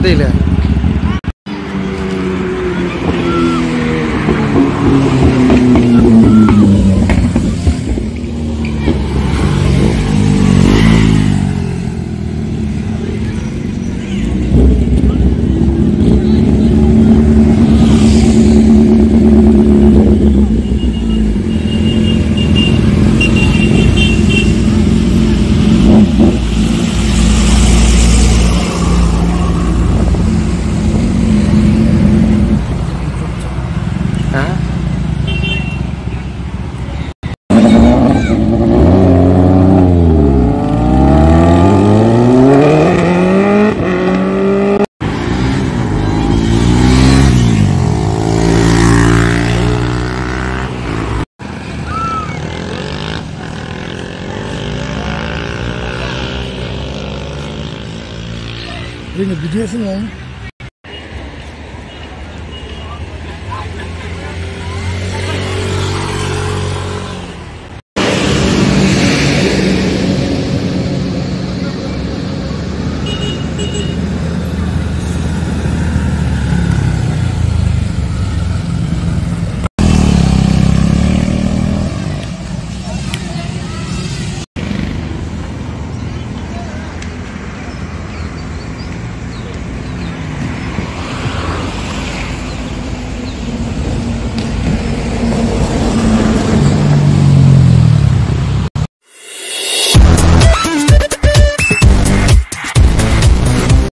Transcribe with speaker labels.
Speaker 1: đây dia.
Speaker 2: 人家比你还聪明。